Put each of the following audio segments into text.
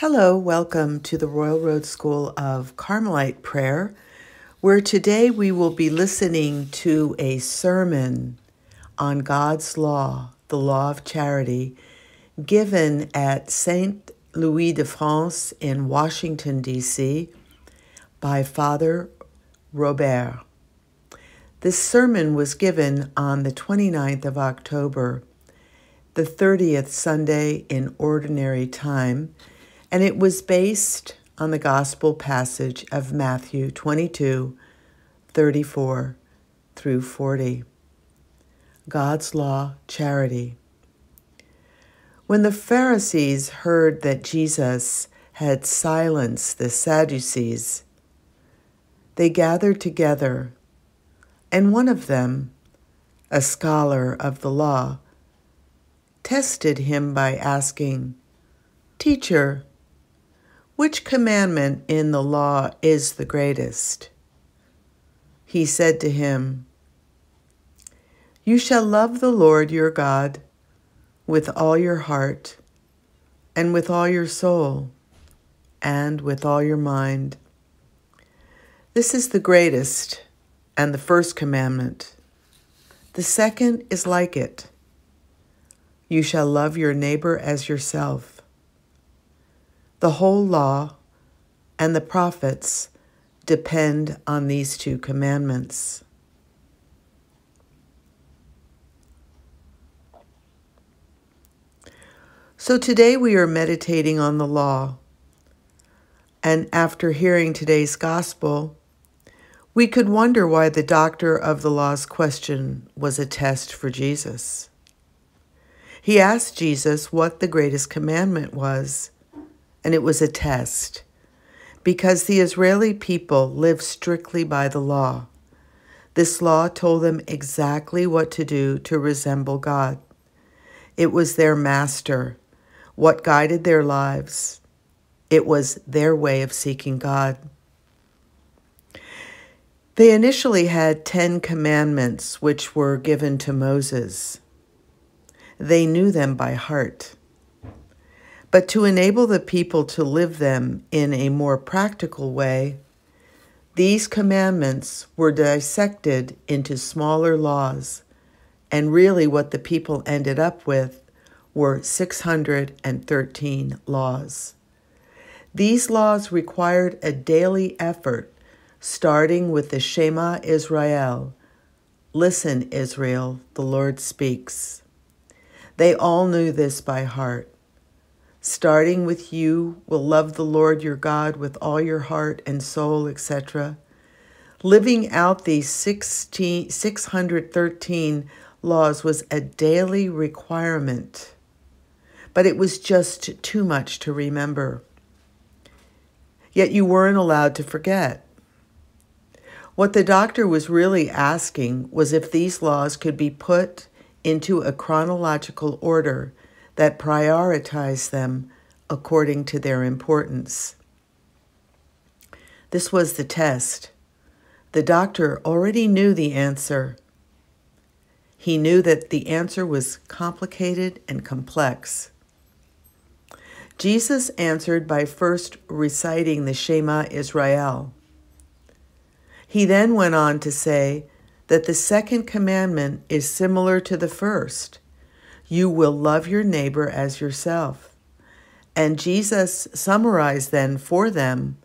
Hello, welcome to the Royal Road School of Carmelite Prayer, where today we will be listening to a sermon on God's law, the law of charity, given at Saint Louis de France in Washington, D.C., by Father Robert. This sermon was given on the 29th of October, the 30th Sunday in Ordinary Time and it was based on the gospel passage of Matthew 22 34 through 40. God's law, charity. When the Pharisees heard that Jesus had silenced the Sadducees, they gathered together, and one of them, a scholar of the law, tested him by asking, Teacher, which commandment in the law is the greatest? He said to him, You shall love the Lord your God with all your heart, and with all your soul, and with all your mind. This is the greatest and the first commandment. The second is like it You shall love your neighbor as yourself. The whole law and the prophets depend on these two commandments. So today we are meditating on the law. And after hearing today's gospel, we could wonder why the doctor of the law's question was a test for Jesus. He asked Jesus what the greatest commandment was and it was a test because the Israeli people lived strictly by the law. This law told them exactly what to do to resemble God. It was their master, what guided their lives. It was their way of seeking God. They initially had Ten Commandments, which were given to Moses. They knew them by heart. But to enable the people to live them in a more practical way, these commandments were dissected into smaller laws, and really what the people ended up with were 613 laws. These laws required a daily effort, starting with the Shema Israel. Listen, Israel, the Lord speaks. They all knew this by heart starting with you will love the Lord your God with all your heart and soul, etc. Living out these 16, 613 laws was a daily requirement, but it was just too much to remember. Yet you weren't allowed to forget. What the doctor was really asking was if these laws could be put into a chronological order that prioritize them according to their importance. This was the test. The doctor already knew the answer. He knew that the answer was complicated and complex. Jesus answered by first reciting the Shema Israel. He then went on to say that the second commandment is similar to the first you will love your neighbor as yourself. And Jesus summarized then for them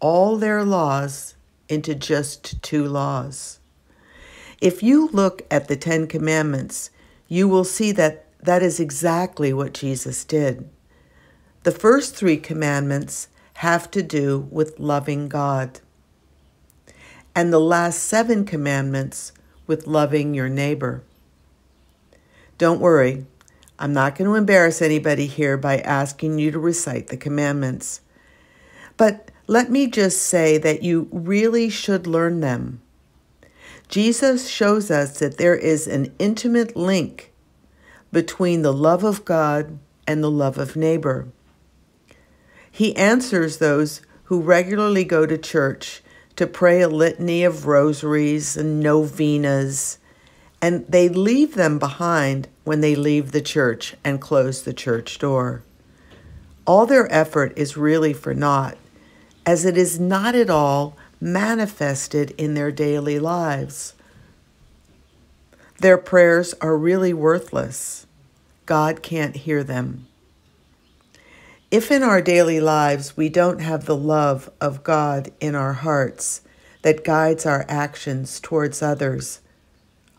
all their laws into just two laws. If you look at the Ten Commandments, you will see that that is exactly what Jesus did. The first three commandments have to do with loving God, and the last seven commandments with loving your neighbor. Don't worry, I'm not going to embarrass anybody here by asking you to recite the commandments. But let me just say that you really should learn them. Jesus shows us that there is an intimate link between the love of God and the love of neighbor. He answers those who regularly go to church to pray a litany of rosaries and novenas and they leave them behind when they leave the church and close the church door. all their effort is really for naught, as it is not at all manifested in their daily lives. Their prayers are really worthless. God can't hear them. If in our daily lives we don't have the love of God in our hearts that guides our actions towards others,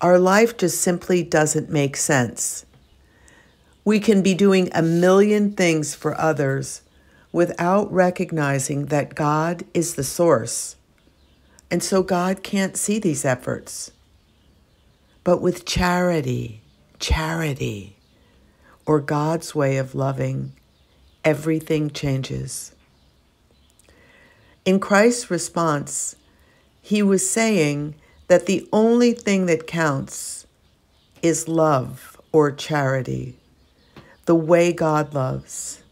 our life just simply doesn't make sense. We can be doing a million things for others without recognizing that God is the source. And so God can't see these efforts. But with charity, charity, or God's way of loving, everything changes. In Christ's response, he was saying that the only thing that counts is love or charity, the way God loves.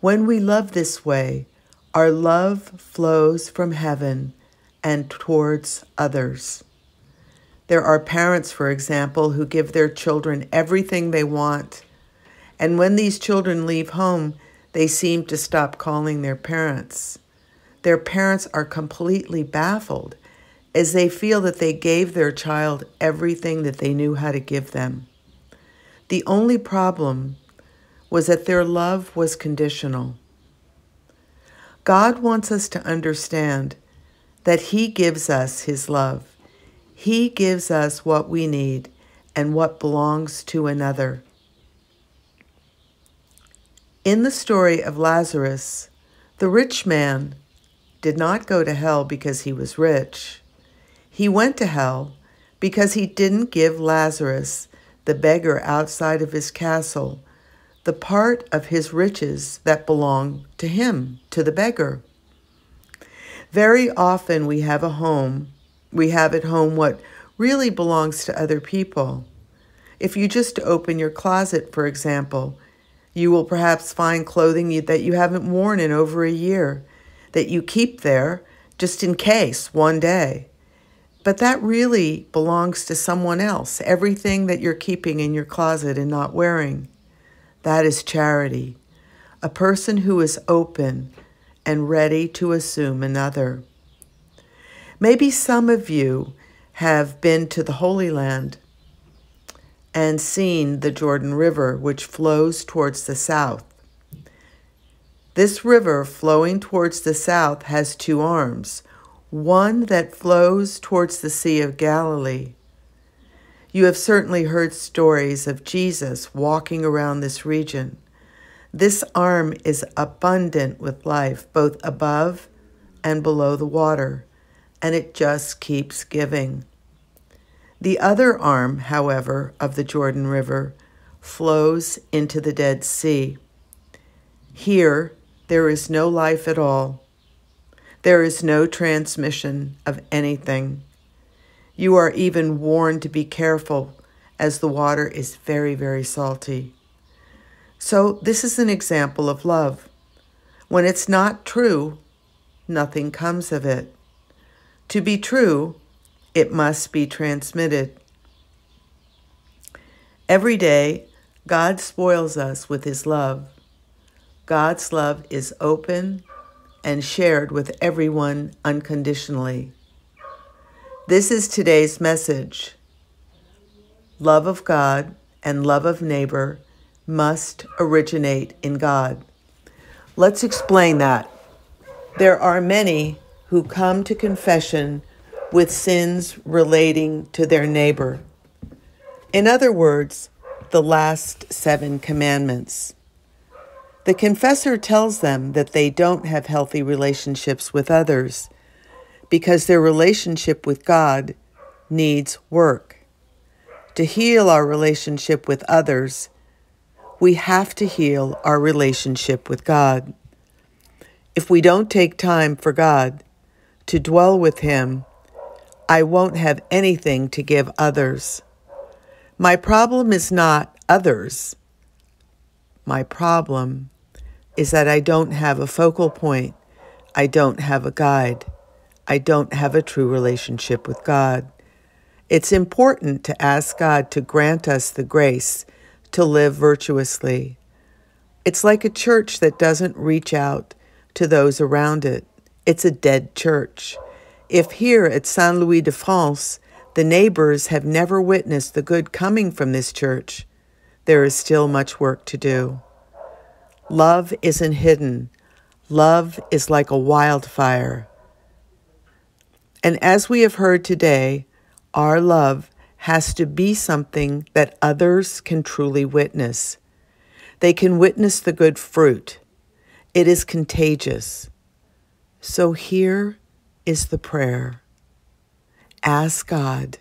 When we love this way, our love flows from heaven and towards others. There are parents, for example, who give their children everything they want. And when these children leave home, they seem to stop calling their parents. Their parents are completely baffled as they feel that they gave their child everything that they knew how to give them. The only problem was that their love was conditional. God wants us to understand that He gives us His love. He gives us what we need and what belongs to another. In the story of Lazarus, the rich man did not go to hell because he was rich. He went to hell because he didn't give Lazarus, the beggar outside of his castle, the part of his riches that belonged to him, to the beggar. Very often we have a home, we have at home what really belongs to other people. If you just open your closet, for example, you will perhaps find clothing that you haven't worn in over a year that you keep there just in case one day. But that really belongs to someone else. Everything that you're keeping in your closet and not wearing, that is charity. A person who is open and ready to assume another. Maybe some of you have been to the Holy Land and seen the Jordan River, which flows towards the south. This river flowing towards the south has two arms one that flows towards the Sea of Galilee. You have certainly heard stories of Jesus walking around this region. This arm is abundant with life, both above and below the water, and it just keeps giving. The other arm, however, of the Jordan River flows into the Dead Sea. Here, there is no life at all there is no transmission of anything. You are even warned to be careful as the water is very, very salty. So, this is an example of love. When it's not true, nothing comes of it. To be true, it must be transmitted. Every day, God spoils us with His love. God's love is open and shared with everyone unconditionally. This is today's message. Love of God and love of neighbor must originate in God. Let's explain that. There are many who come to confession with sins relating to their neighbor. In other words, the last seven commandments. The confessor tells them that they don't have healthy relationships with others because their relationship with God needs work. To heal our relationship with others, we have to heal our relationship with God. If we don't take time for God to dwell with Him, I won't have anything to give others. My problem is not others. My problem is that I don't have a focal point. I don't have a guide. I don't have a true relationship with God. It's important to ask God to grant us the grace to live virtuously. It's like a church that doesn't reach out to those around it. It's a dead church. If here at Saint Louis de France, the neighbors have never witnessed the good coming from this church, there is still much work to do. Love isn't hidden. Love is like a wildfire. And as we have heard today, our love has to be something that others can truly witness. They can witness the good fruit. It is contagious. So here is the prayer Ask God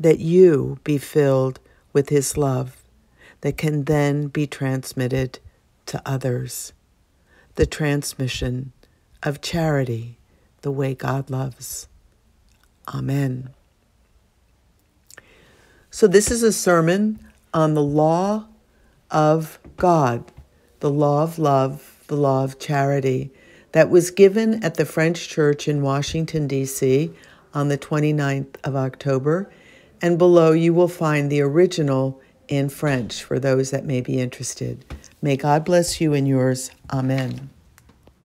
that you be filled with His love that can then be transmitted to others. The transmission of charity, the way God loves. Amen. So, this is a sermon on the law of God, the law of love, the law of charity, that was given at the French Church in Washington, D.C. on the 29th of October. And below you will find the original in French for those that may be interested. May God bless you and yours. Amen.